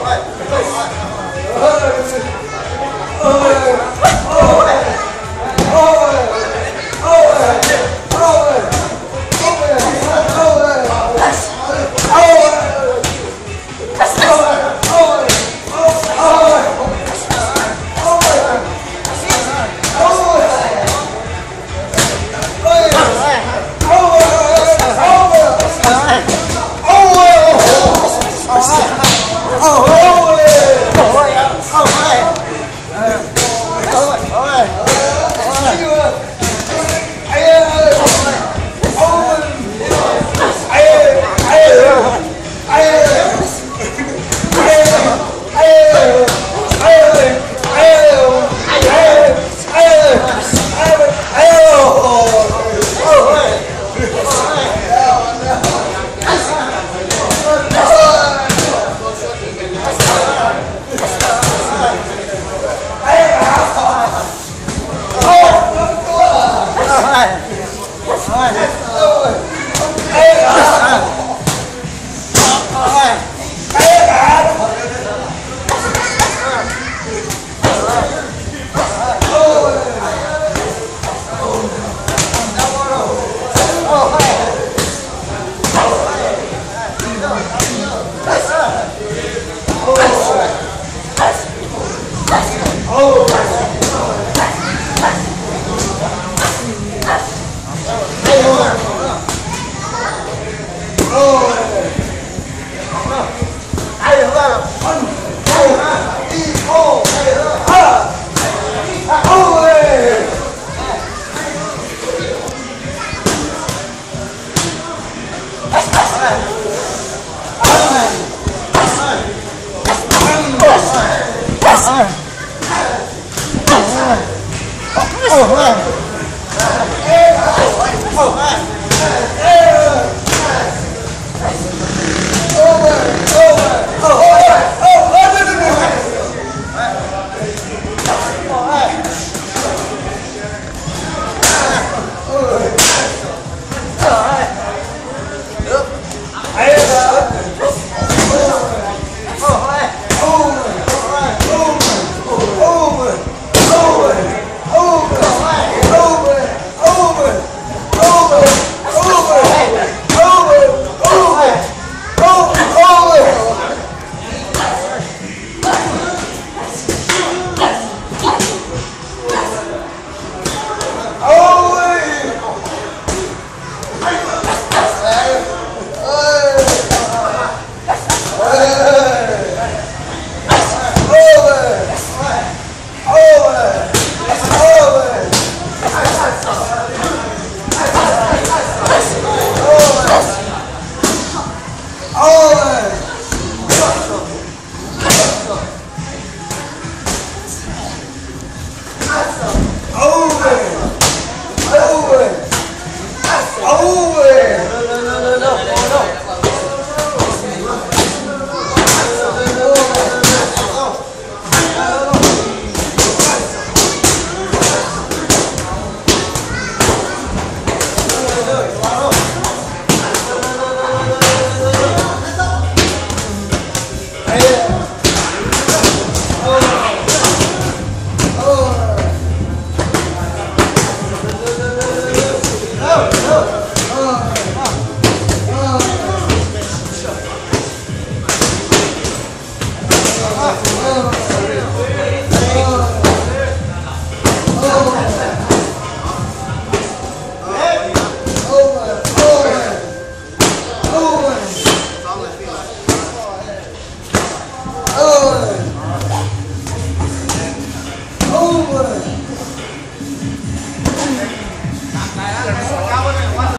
はい。Oh! Oh, man.